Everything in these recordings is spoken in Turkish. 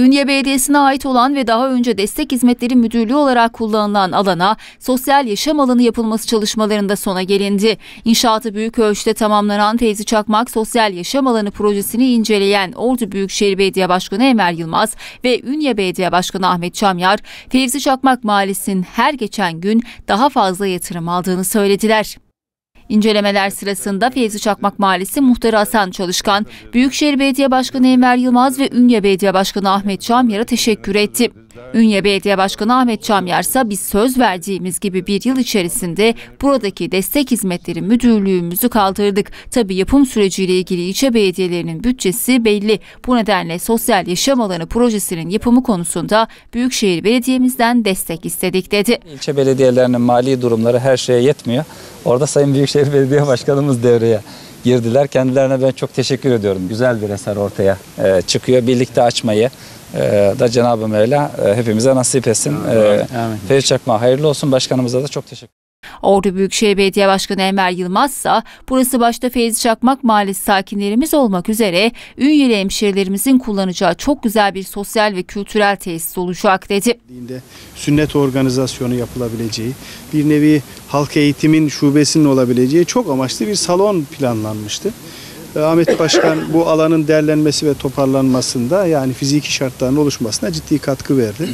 Ünye Belediyesi'ne ait olan ve daha önce Destek Hizmetleri Müdürlüğü olarak kullanılan alana sosyal yaşam alanı yapılması çalışmalarında sona gelindi. İnşaatı büyük ölçüde tamamlanan Fevzi Çakmak Sosyal Yaşam Alanı projesini inceleyen Ordu Büyükşehir Belediye Başkanı Emel Yılmaz ve Ünye Belediye Başkanı Ahmet Çamyar, Fevzi Çakmak Mahallesi'nin her geçen gün daha fazla yatırım aldığını söylediler. İncelemeler sırasında Fevzi Çakmak Mahallesi Muhtarı Hasan Çalışkan, Büyükşehir Belediye Başkanı Enver Yılmaz ve Ünye Belediye Başkanı Ahmet Çamyar'a teşekkür etti. Ünye Belediye Başkanı Ahmet Çamyar ise biz söz verdiğimiz gibi bir yıl içerisinde buradaki destek hizmetleri müdürlüğümüzü kaldırdık. Tabi yapım süreciyle ilgili ilçe belediyelerinin bütçesi belli. Bu nedenle sosyal yaşam alanı projesinin yapımı konusunda Büyükşehir Belediye'mizden destek istedik dedi. İlçe belediyelerinin mali durumları her şeye yetmiyor. Orada Sayın Büyükşehir Belediye Başkanımız devreye girdiler. Kendilerine ben çok teşekkür ediyorum. Güzel bir eser ortaya e, çıkıyor. Birlikte açmayı e, da Cenab-ı Mevla e, hepimize nasip etsin. E, Çakma hayırlı olsun. Başkanımıza da çok teşekkür Ordu Büyükşehir Belediye Başkanı Enver Yılmaz ise burası başta Feyzi Çakmak Mahallesi sakinlerimiz olmak üzere Ünyeli hemşehrilerimizin kullanacağı çok güzel bir sosyal ve kültürel tesis olacak dedi. sünnet organizasyonu yapılabileceği, bir nevi halk eğitimin şubesinin olabileceği çok amaçlı bir salon planlanmıştı. Ee, Ahmet Başkan bu alanın değerlenmesi ve toparlanmasında yani fiziki şartların oluşmasına ciddi katkı verdi.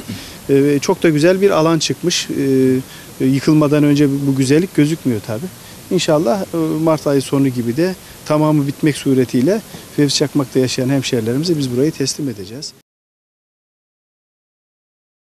Ve Çok da güzel bir alan çıkmış. Ee, Yıkılmadan önce bu güzellik gözükmüyor tabi. İnşallah e, Mart ayı sonu gibi de tamamı bitmek suretiyle Fevzi Çakmak'ta yaşayan hemşehrilerimize biz burayı teslim edeceğiz.